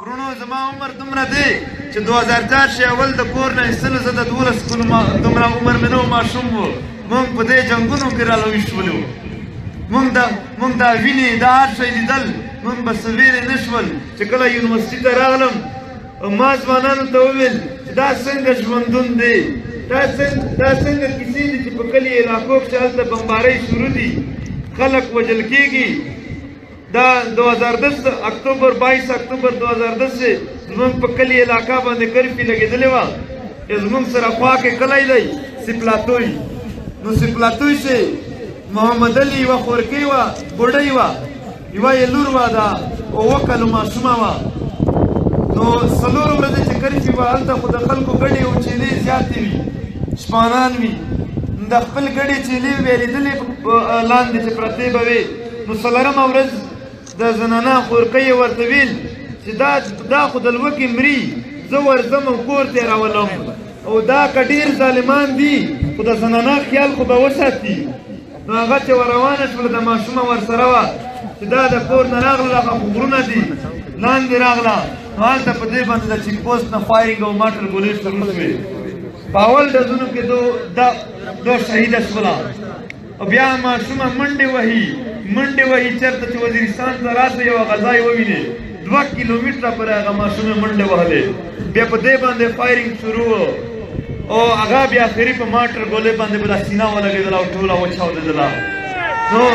ورونو زما عمر دومره دی چې 2004 شي اول د کور نه ایستلو زه د دولس کلو دومره عمر مې نه و ماشوم و مونږ په دې جنګونو کې رالوی شولو مونږ دا مونږ دا ویني دا هر شی لیدل مونږ به سویرې نه شول چې کله یونیورسټي ته راغلم ما ځوانانو ته وویل چې دا څنګه ژوندون دی دا څنګه دا څنګه کیسې دي چې په کلي علاقو کې هلته بمبارۍ شروع دي خلک وژل کېږي دا 2010 اکتوبر 22 اکتوبر 2010 سے زمونږ په کلي علاقه باندې کرفي لګېدلې وه چې زمونږ سره خوا کې کلی دی سپلاتوی نو سپلاتوی چې محمد علي یوه خورکۍ وه، بوډۍ وه، یوه یې لور وه، دا اووه کلو ماشومه وه، نو څلور ورځې چې ګرځي وه هلته خو د خلکو ګډې او چیلې زیاتې وي، شپانان وي، نو د خپل ګډې چیلې به یې لیدلې لاندې چې پرتې به وې، نو څلورمه ورځ د زنانه خورکۍ یې ورته ویل چې دا دا خو د لوږې مري، زه ورځم او کور ته یې راولم. او دا که ډیر ظالمان دي خو د زنانا خیال خو به وساتي نو هغه چې روانه شوله د ماشومه ورسره وه چې دا د کور نه راغله هغه خو غرونه دي لاندې راغله نو هلته په دې باندې د چیک پوسټ نه فایرینګ او ماټر ګولې شروع شوې په اول ډزونو کې دا شهیده شوله او بیا ماشومه منډې وهي منډې وهي چېرته چې وزیرستان ته راسي یوه غذا یې وویني دوه کیلومتره پر هغه ماشومې منډې وهلې بیا په دې باندې فایرینګ شروع او هغه بیا اخري په ماټر ګولې باندې بل سینا ولګېدله او ټوله وچاودېدله نو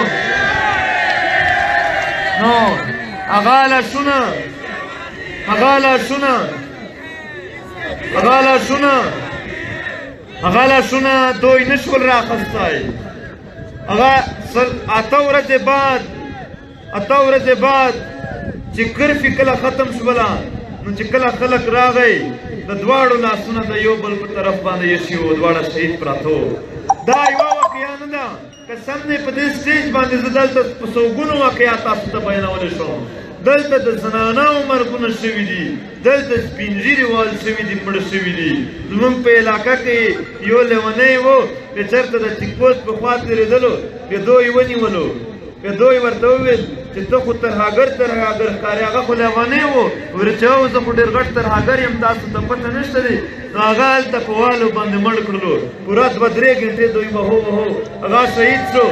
نو هغه لاسونه هغه لاسونه هغه لاسونه هغه لاسونه دوی نشول راخستای هغه سل اته ورځې بعد اته ورځې بعد چې کرفي کله ختم شولا نو چې کله خلک راغی د دواړو لاسونه د یو بل په طرف باندې یې شي او دواړه شهید پراته دا یوه واقعیا نه ده قسم دی په دې سټیج باندې زه دلته په سوګونو واقعیات تاسو ته بیانولی شوم دلته د زنانو مرګونه شوي دي دلته سپین ږیري وال شوي دي مړه شوي دي زمونږ په علاقه کې یو لیونی و چې چېرته د چیک پوسټ په خوا تېرېدلو چې دوی ونیولو چې دوی ورته وویل چې ته خو ترهاګر ترهاګر ښکارې هغه خو لیونی و ویل چې او زه خو ډېر غټ ترهاګر یم تاسو ته پته نشته دی نو هغه هلته په والو باندې مړ کړلو پورا دو درې ګنټې دوی به هو هو هغه شهید شو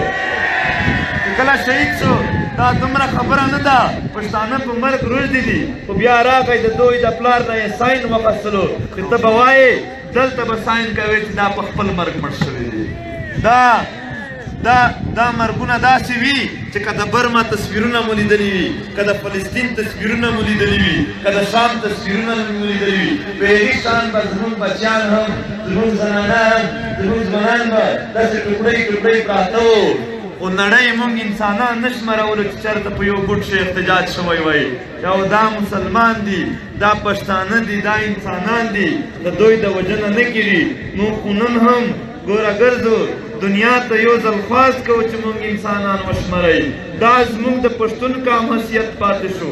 چې کله شهید شو دا دومره خبره نه ده پښتانه په مرګ روږدي دي خو بیا راغی د دوی د پلار نه یې ساین وغوښتلو چې ته به وایې دلته به ساین کوې چې دا په خپل مرګ مړ شوی دی دا دا دا مرګونه داسې وي چې که د برما تصویرونه مو لیدلي وي که د فلسطین تصویرونه مو لیدلي وي که د شام تصویرونه مو لیدلي وي په هغې شان به زموږ بچیان هم زموږ زنانه هم زموږ ځوانان به داسې ټوکړۍ ټوکړۍ پراته وو خو نړۍ مونږ انسانان نه شمرولو چې چېرته په یو ګوټ شي احتجاج شوی وای یا دا مسلمان دي دا پښتانه دي دا انسانان دي د دوی د وجنه نه کیږي نو خو نن هم ګوره ګرځو دنیا ته یو ځل خواز کوو چې موږ انسانان وشمرئ دا زموږ د پښتون قام حیثیت پاتې شو